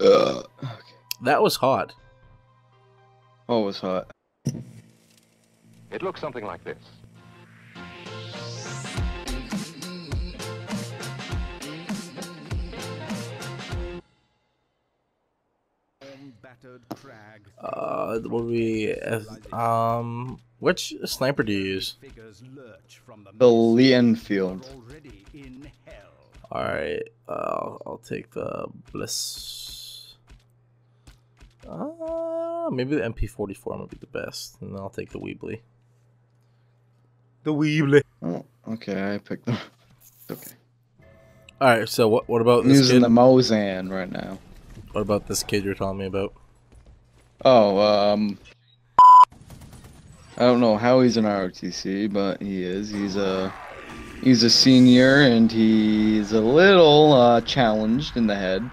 Uh, okay. That was hot. Oh, it was hot. It looks something like this. Uh, what do we? Uh, um, which sniper do you use? Figures lurch from the The mist. Lee-Enfield. already in hell. All right, uh, I'll take the bliss. Uh, maybe the MP44 might be the best, and I'll take the Webley. The Webley. Oh, okay, I picked them. Okay. All right, so what? What about I'm this using kid? the Mosin right now. What about this kid you're telling me about? Oh, um, I don't know how he's an ROTC, but he is. He's a he's a senior, and he's a little uh, challenged in the head.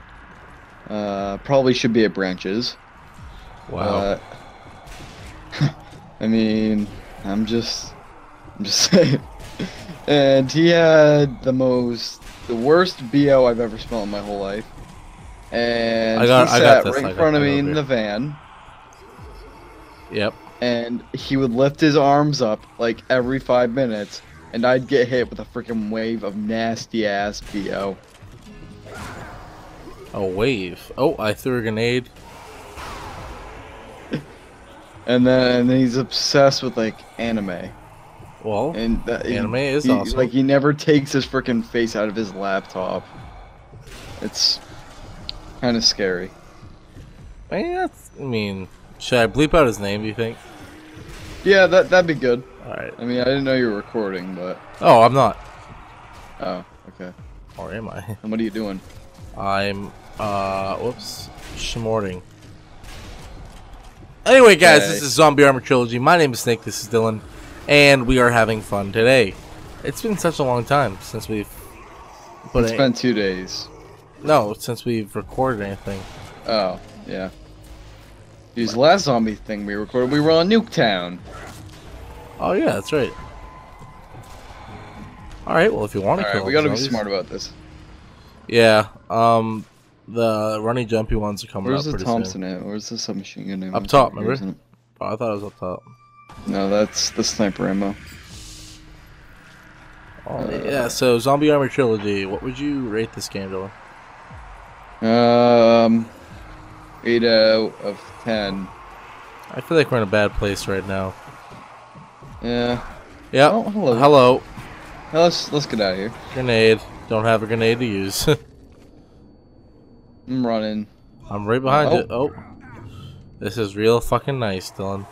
Uh, probably should be at branches. Wow. Uh, I mean, I'm just, I'm just saying. And he had the most, the worst bo I've ever smelled in my whole life. And I got- he I got sat this, right in front of me in here. the van, yep. and he would lift his arms up like every five minutes, and I'd get hit with a freaking wave of nasty ass bo. A wave. Oh, I threw a grenade. And then he's obsessed with like anime. Well, And that, Anime is he, awesome. Like he never takes his freaking face out of his laptop. It's kind of scary. eh, that's, I mean, should I bleep out his name? Do you think? Yeah, that that'd be good. All right. I mean, I didn't know you were recording, but Oh, I'm not. oh, okay. Or am I? And what are you doing? I'm uh whoops shmorting. Anyway guys, Okay. this is Zombie Army Trilogy. My name is Snake, this is Dylan, and we are having fun today. It's been such a long time since we've put It's a- been two days. no, since we've recorded anything. Oh, yeah. His last zombie thing we recorded, we were on Nuketown. Oh yeah, that's right. Alright, well if you want to All right, we gotta be smart about this. Yeah, um the runny jumpy ones are coming Where's up the Thompson soon. at? Where's the submachine gun ammo? Up top, remember? Oh, I thought it was up top. No, that's the sniper ammo. Oh, yeah, so Zombie Army Trilogy, what would you rate this game, Dylan? Um, eight out of ten. I feel like we're in a bad place right now. Yeah. Yep. Oh, hello. Hello. Now let's let's get out of here. Grenade. Don't have a grenade to use. I'm running. I'm right behind Oh. it. Oh. This is real fucking nice, Dylan.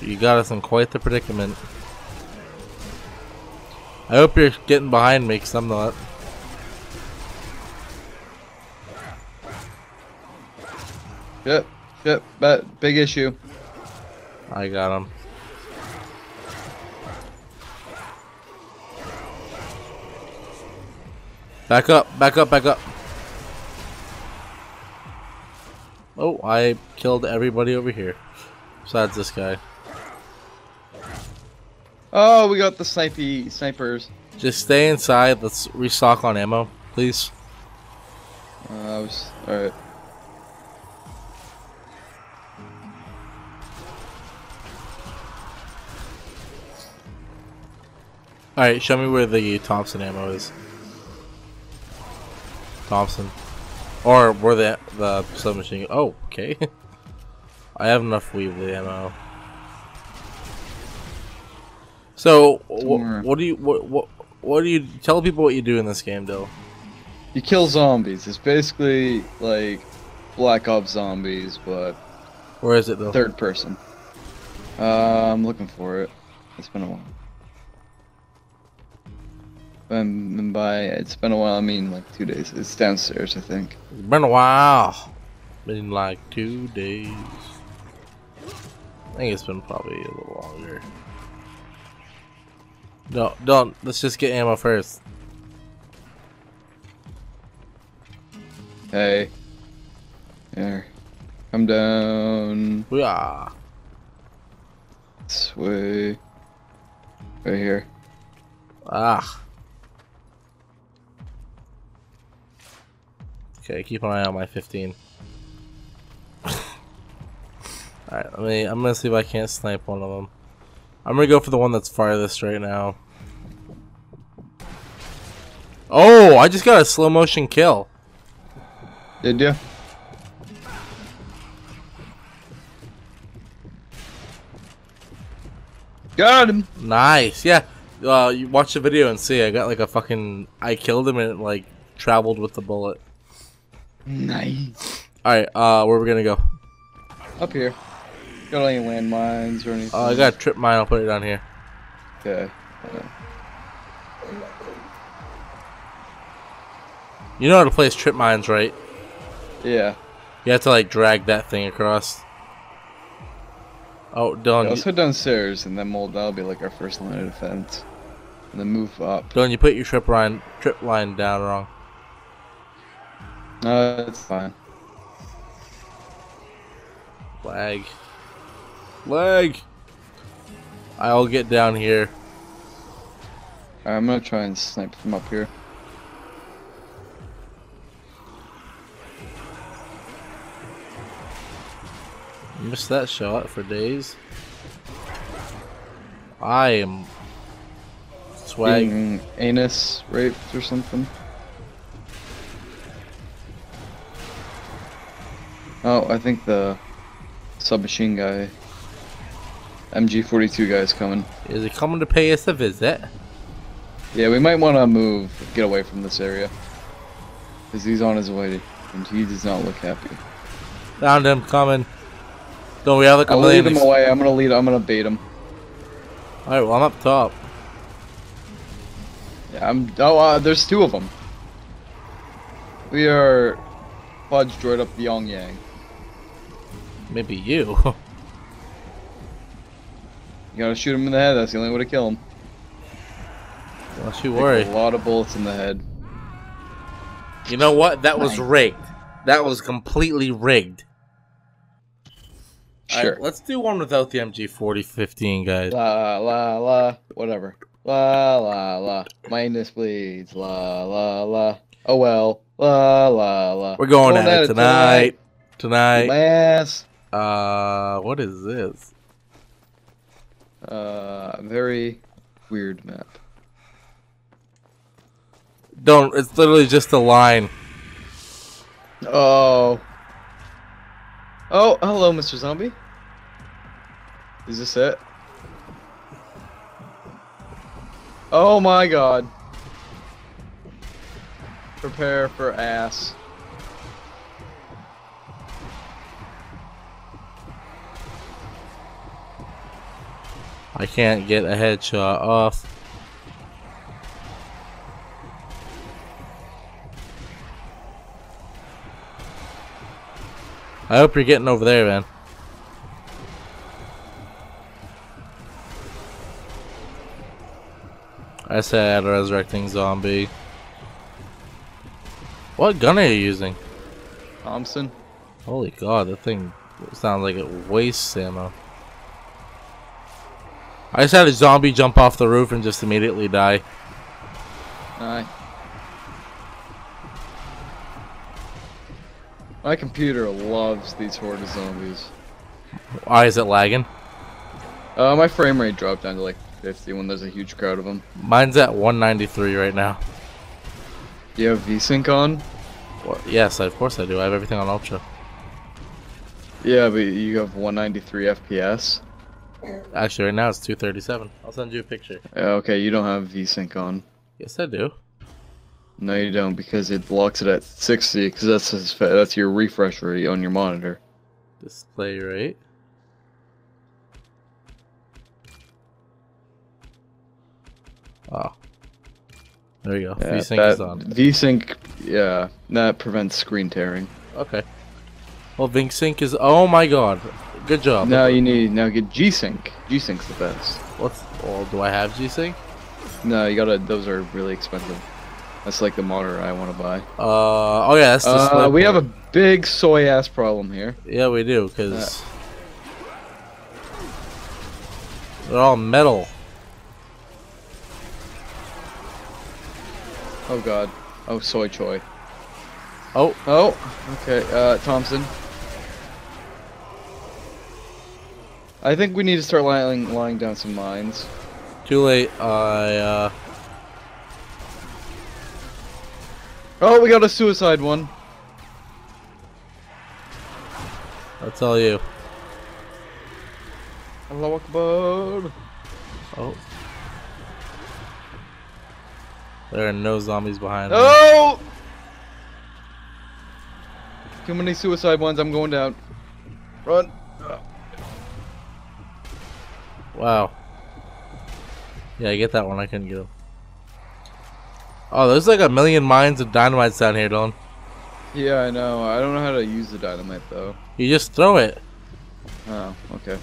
You got us in quite the predicament. I hope you're getting behind me, because I'm not. Yep. Yep. But big issue. I got him. Back up, back up, back up. Oh, I killed everybody over here. Besides this guy. Oh, we got the snipey snipers. Just stay inside. Let's restock on ammo, please. Uh, I was all right. Alright, show me where the Thompson ammo is. Thompson. Or were the the submachine. Oh, okay. I have enough Webley ammo. So, wh- what do you what what what do you tell people what you do in this game, Dill? You kill zombies. It's basically like Black Ops zombies, but Where is it though? third person. Uh, I'm looking for it. It's been a while. And by it's been a while, I mean like two days. It's downstairs, I think. It's been a while. Been like two days. I think it's been probably a little longer. No, don't. Let's just get ammo first. Hey. There. Come down Yeah. this way. Right here. Ah. Okay, keep an eye on my 15. Alright, let me, I'm gonna see if I can't snipe one of them. I'm gonna go for the one that's farthest right now. Oh, I just got a slow motion kill. Did you? Got him. Nice, yeah. Uh, you watch the video and see. I got like a fucking. I killed him and it like traveled with the bullet. Nice. All right, uh, where are we gonna go? Up here. Got any landmines or anything? Uh, I got a trip mine. I'll put it down here. Okay. You know how to place trip mines, right? yeah. You have to like drag that thing across. Oh, Dylan, Yeah, let's head downstairs and then we'll that'll be like our first line of defense. And then move up. Dylan, you put your trip line trip line down wrong. Uh, it's fine. Lag. Lag. I'll get down here. Alright, I'm gonna try and snipe from up here. Missed that shot for days. I am swag. Being anus raped or something. Oh, I think the submachine guy, MG42 guy is coming. Is he coming to pay us a visit? Yeah, we might want to move, get away from this area. Because he's on his way, and he does not look happy. Found him coming. Don't we have a I'll lead him away, I'm gonna lead, I'm gonna bait him. Alright, well I'm up top. Yeah, I'm, oh, uh, there's two of them. We are fudged right up the Yongyang. Maybe you. You gotta shoot him in the head, that's the only way to kill him. Don't you Take worry. A lot of bullets in the head. You know what? That was Nice. rigged. That was completely rigged. Sure. right, let's do one without the MG 4015, guys. La la la, whatever. La la la, minus bleeds. La la la. Oh well. La la la. We're going, Going at it tonight. Tonight. My ass. Uh, what is this? Uh, very weird map. Don't. It's literally just a line. Oh. Oh, hello, Mr. Zombie. Is this it? Oh my god. Prepare for ass. I can't get a headshot off. I hope you're getting over there, man. I said resurrecting zombie. What gun are you using? Thompson. Holy god, that thing sounds like it wastes ammo. I just had a zombie jump off the roof and just immediately die. Aye. My computer loves these horde of zombies. Why is it lagging? Uh, my frame rate dropped down to like 50 when there's a huge crowd of them. Mine's at 193 right now. Do you have VSync on? Well, yes, of course I do. I have everything on ultra. Yeah, but you have 193 FPS. Actually, right now it's 237. I'll send you a picture. Uh, okay, you don't have VSync on. Yes, I do. No, you don't because it blocks it at 60 because that's that's your refresh rate on your monitor. Display rate. Oh. There you go. Yeah, VSync that- is on. VSync, yeah, that prevents screen tearing. Okay. Well, VSync is. Oh my god. Good job. Now you need now get G-Sync. G-Sync's the best. What's. Well, do I have G Sync? No, you gotta. Those are really expensive. That's like the monitor I want to buy. Uh. Oh, yeah, that's the Uh, we have a big soy ass problem here. Yeah, we do, because. They're all metal. Oh god. Oh soy choy. Oh, Oh, okay. Uh, Thompson. I think we need to start lying, lying down some mines. too late. I uh, Oh, we got a suicide one. I'll tell you. Allahu Akbar. Oh. There are no zombies behind me. Oh! Too many suicide ones. I'm going down. Run. Wow. Yeah, I get that one. I couldn't get him. Oh, there's like a million mines of dynamites down here, Dylan. Yeah, I know. I don't know how to use the dynamite though. You just throw it. Oh, okay.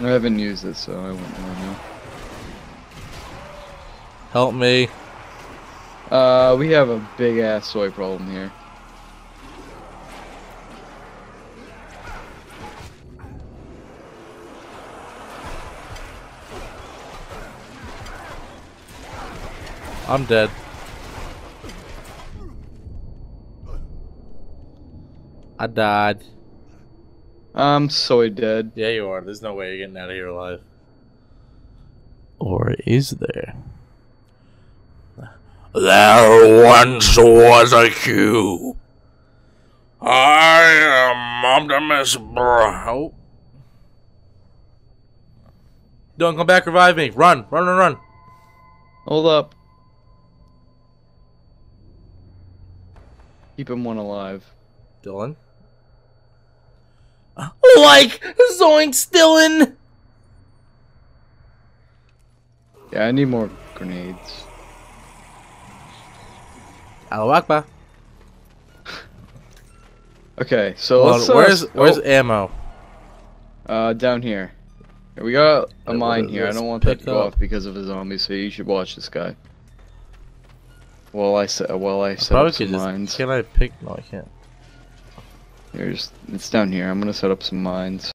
I haven't used it, so I wouldn't really know. Help me. Uh, we have a big ass soy problem here. I'm dead. I died. I'm so dead. Yeah, you are. There's no way you're getting out of here alive. Or is there? There once was a cube. I am Optimus Bro. Oh. Don't come back, revive me. Run, run, run, run. Hold up. Keep him one alive. Dylan. Like Zoinks, Dylan! Yeah, I need more grenades. Allahu Akbar. Okay, so Hold let's. on, uh, where's where's oh, ammo? uh down here? Here, We got a mine here. I don't want that pick to go up. off because of a zombie, so you should watch this guy. While I set, uh, while I I set probably up some mines. Can I pick? No, I can't. Here's it's down here. I'm gonna set up some mines.